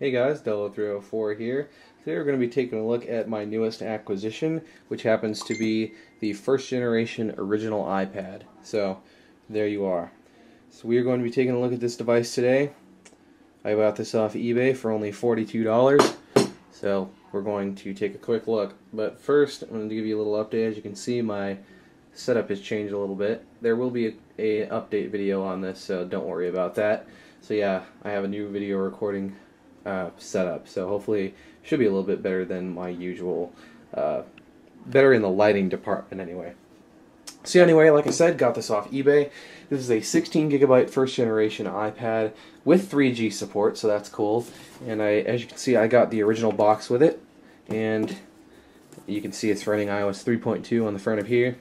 Hey guys, Dello304 here. Today we're going to be taking a look at my newest acquisition, which happens to be the first generation original iPad. So, there you are. So we are going to be taking a look at this device today. I bought this off eBay for only $42. So, we're going to take a quick look. But first, I'm going to give you a little update. As you can see, my setup has changed a little bit. There will be a, a update video on this, so don't worry about that. So yeah, I have a new video recording uh, setup. So hopefully should be a little bit better than my usual, uh, better in the lighting department anyway. So anyway, like I said, got this off eBay. This is a 16 gigabyte first generation iPad with 3G support, so that's cool. And I, as you can see, I got the original box with it, and you can see it's running iOS 3.2 on the front of here.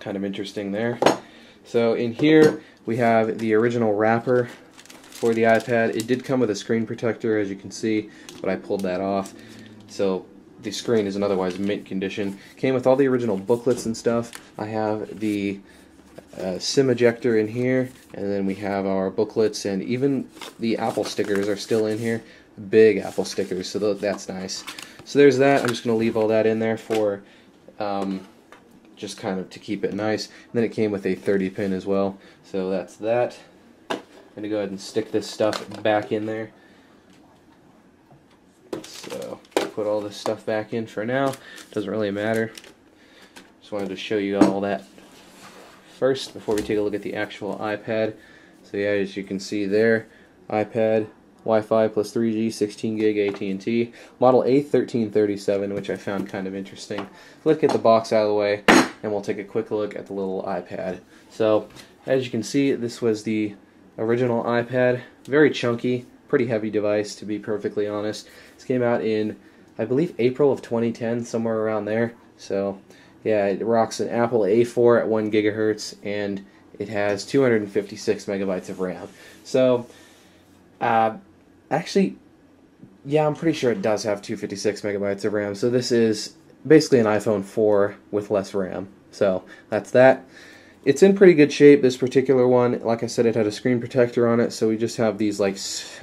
Kind of interesting there. So in here we have the original wrapper for the iPad. It did come with a screen protector, as you can see, but I pulled that off. So the screen is in otherwise mint condition. Came with all the original booklets and stuff. I have the uh, SIM ejector in here, and then we have our booklets, and even the Apple stickers are still in here. Big Apple stickers, so that's nice. So there's that. I'm just going to leave all that in there for um, just kind of to keep it nice. And then it came with a 30 pin as well. So that's that. I'm going to go ahead and stick this stuff back in there. So put all this stuff back in for now. Doesn't really matter. Just wanted to show you all that first before we take a look at the actual iPad. So yeah, as you can see there, iPad, Wi-Fi plus 3G, 16 gig AT&T, model A1337, which I found kind of interesting. Let's get the box out of the way, and we'll take a quick look at the little iPad. So, as you can see, this was the original iPad. Very chunky, pretty heavy device to be perfectly honest. This came out in, I believe, April of 2010, somewhere around there. So, yeah, it rocks an Apple A4 at 1 gigahertz, and it has 256 megabytes of RAM. So, uh, actually, yeah, I'm pretty sure it does have 256 megabytes of RAM. So this is basically an iPhone 4 with less RAM. So that's that. It's in pretty good shape, this particular one. Like I said, it had a screen protector on it, so we just have these like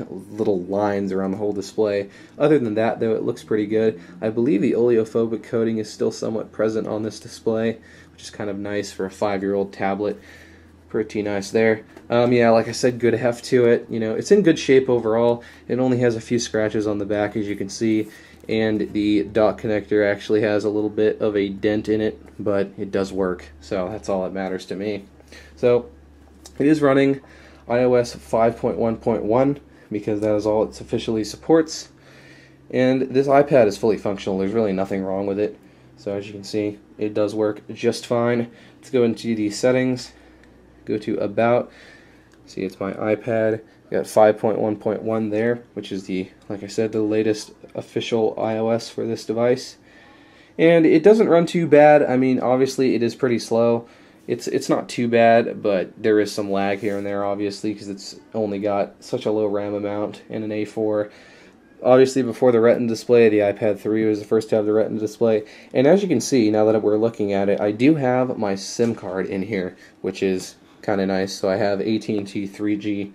little lines around the whole display. Other than that, though, it looks pretty good. I believe the oleophobic coating is still somewhat present on this display, which is kind of nice for a five-year-old tablet. Pretty nice there. Um, yeah, like I said, good heft to it. You know, it's in good shape overall. It only has a few scratches on the back, as you can see and the dock connector actually has a little bit of a dent in it, but it does work, so that's all that matters to me. So it is running iOS 5.1.1 because that is all it officially supports. And this iPad is fully functional. There's really nothing wrong with it. So as you can see, it does work just fine. Let's go into the settings. Go to About. See, it's my iPad. Got 5.1.1 there, which is the, like I said, the latest official iOS for this device. And it doesn't run too bad. I mean, obviously it is pretty slow. It's it's not too bad, but there is some lag here and there, obviously, because it's only got such a low RAM amount and an A4. Obviously, before the Retina display, the iPad 3 was the first to have the Retina display. And as you can see, now that we're looking at it, I do have my SIM card in here, which is kind of nice. So I have AT&T 3G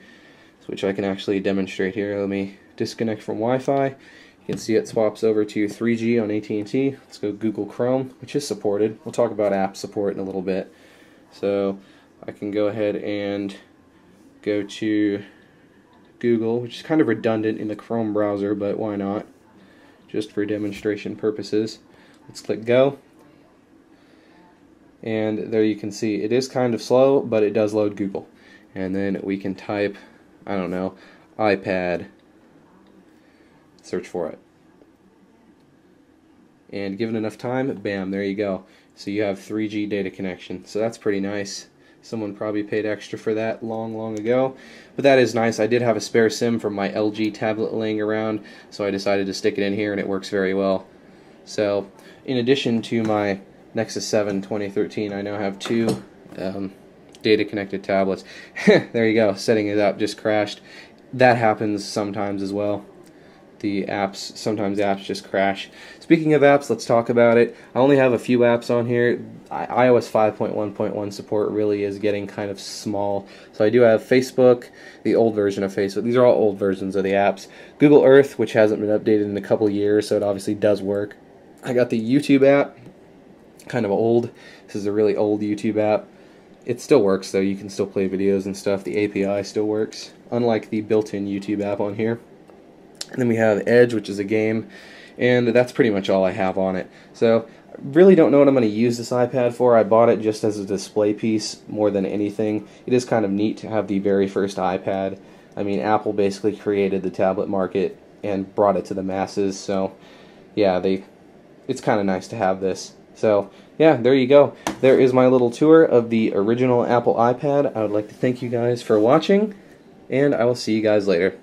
which I can actually demonstrate here. Let me disconnect from Wi-Fi. You can see it swaps over to 3G on AT&T. Let's go Google Chrome, which is supported. We'll talk about app support in a little bit. So I can go ahead and go to Google, which is kind of redundant in the Chrome browser, but why not? Just for demonstration purposes. Let's click go. And there you can see it is kind of slow, but it does load Google. And then we can type I don't know, iPad, search for it. And given enough time, bam, there you go. So you have 3G data connection. So that's pretty nice. Someone probably paid extra for that long, long ago. But that is nice. I did have a spare SIM from my LG tablet laying around, so I decided to stick it in here, and it works very well. So, in addition to my Nexus 7 2013, I now have two um, data connected tablets. there you go, setting it up just crashed. That happens sometimes as well. the apps, sometimes apps just crash. Speaking of apps, let's talk about it. I only have a few apps on here. I, iOS 5.1.1 support really is getting kind of small. So I do have Facebook, the old version of Facebook. These are all old versions of the apps. Google Earth, which hasn't been updated in a couple years, so it obviously does work. I got the YouTube app, kind of old. This is a really old YouTube app. It still works though, you can still play videos and stuff. The API still works, unlike the built-in YouTube app on here. And then we have Edge, which is a game, and that's pretty much all I have on it. So I really don't know what I'm going to use this iPad for. I bought it just as a display piece more than anything. It is kind of neat to have the very first iPad. I mean, Apple basically created the tablet market and brought it to the masses, so yeah, they it's kind of nice to have this. So, yeah, there you go. There is my little tour of the original Apple iPad. I would like to thank you guys for watching, and I will see you guys later.